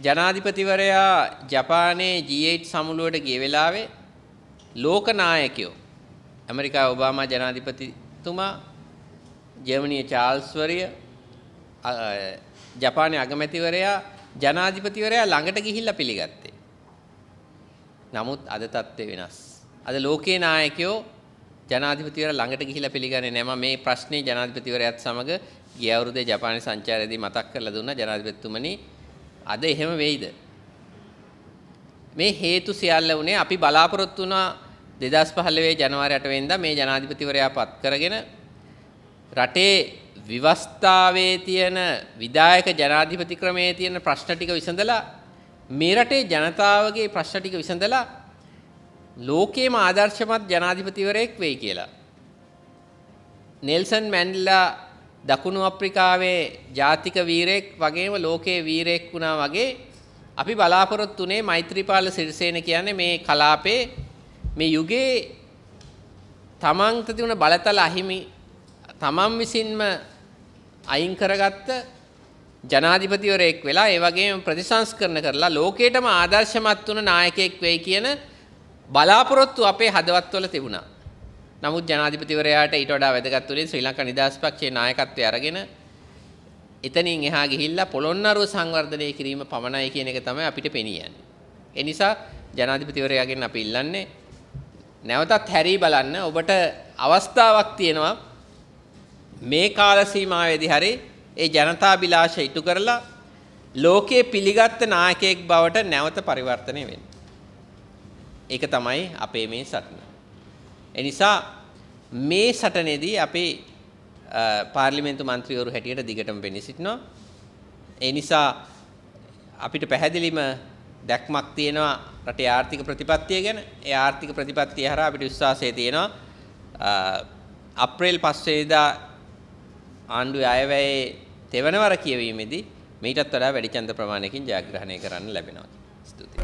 ජනාධිපතිවරයා ජපානයේ G8 සමුළුවට ගිය වෙලාවේ ලෝක නායකයෝ ඇමරිකා ඔබාමා ජනාධිපතිතුමා ජර්මනියේ චාල්ස්වරිය ජපානයේ අගමැතිවරයා ජනාධිපතිවරයා ළඟට ගිහිල්ලා පිළිගත්තේ. නමුත් අද තත්ත්වය වෙනස්. අද ලෝකේ නායකයෝ ජනාධිපතිවරයා ළඟට ගිහිල්ලා පිළිගන්නේ නැහැ. මේ ප්‍රශ්නේ ජනාධිපතිවරයාත් සමග ගිය අවුරුද්දේ ජපානයේ සංචාරයේදී මතක් කරලා දුන්නා ජනාධිපතිතුමනි අද එහෙම වෙයිද? මේ හේතු සියල්ල උනේ අපි බලාපොරොත්තු වුණා 2015 ජනවාරි 8 වෙනිදා මේ ජනාධිපතිවරයා පත් කරගෙන රටේ විවස්ථාවේ තියෙන විධායක ජනාධිපති ක්‍රමයේ තියෙන ප්‍රශ්න ටික විසඳලා මේ රටේ ජනතාවගේ ප්‍රශ්න ටික විසඳලා ලෝකේම ආදර්ශමත් ජනාධිපතිවරයෙක් වෙයි කියලා. නෙල්සන් මැන්ඩලා දකුණු අප්‍රිකාවේ ජාතික වීරයෙක් වගේම ලෝකයේ වීරයෙක් වුණා වගේ අපි බලාපොරොත්තු වුණේ මෛත්‍රීපාල සිරිසේන කියන්නේ මේ කලාපේ මේ යුගයේ තමන්ට තිබුණ බලතල අහිමි තමන් විසින්ම අයින් කරගත්ත ජනාධිපතිවරයෙක් වෙලා ඒ වගේම ප්‍රතිසංස්කරණ කරලා ලෝකේටම ආදර්ශමත් වුණ නායකයෙක් වෙයි කියන බලාපොරොත්තු අපේ හදවත්වල තිබුණා. නමුත් ජනාධිපතිවරයාට ඊට වඩා වැදගත් වුණේ ශ්‍රී ලංකා නිදහස් පක්ෂයේ නායකත්වය අරගෙන එතනින් එහා ගිහිල්ලා පොළොන්නරුව සංවර්ධනය කිරීම පමණයි කියන එක තමයි අපිට පෙනී යන්නේ. ඒ නිසා ජනාධිපතිවරයාගෙන් අපි ඉල්ලන්නේ නැවතත් හැරී බලන්න ඔබට අවස්ථාවක් තියෙනවා මේ කාල සීමාවේදී හරි ඒ ජනතාභිලාෂ ඉටු කරලා ලෝකයේ පිළිගත් නායකයෙක් බවට නැවත පරිවර්තනය වෙන්න. ඒක තමයි අපේ මේ සටන. එනිසා මේ සටනේදී අපේ පාර්ලිමේන්තු මන්ත්‍රීවරු හැටියට දිගටම පෙනී සිටිනවා. ඒ නිසා අපිට පැහැදිලිම දැක්මක් තියෙනවා රටේ ආර්ථික ප්‍රතිපත්තිය ගැන. ඒ ආර්ථික ප්‍රතිපත්තිය හරහා අපිට විශ්වාසය තියෙනවා අප්‍රේල් 5 වෙනිදා ආණ්ඩුවේ අයවැයේ තෙවනවර කියවීමේදී මීටත් වඩා වැඩි ඡන්ද ප්‍රමාණයකින් ජයග්‍රහණය කරන්න ලැබෙනවා. ස්තුතියි.